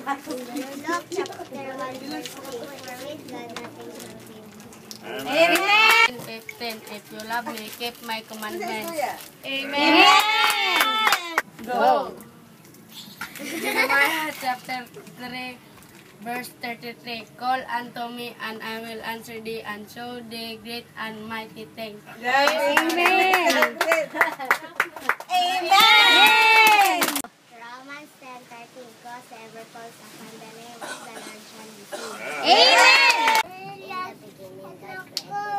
Luke chapter 1 verse 8. For with God nothing is impossible. Amen. 15. If you love me, keep my commandments. Amen. Go. Jeremiah chapter 3, verse 33. Call unto me, and I will answer thee, and show thee great and mighty things. Amen. us ever calls upon the name of. Amen! Amen.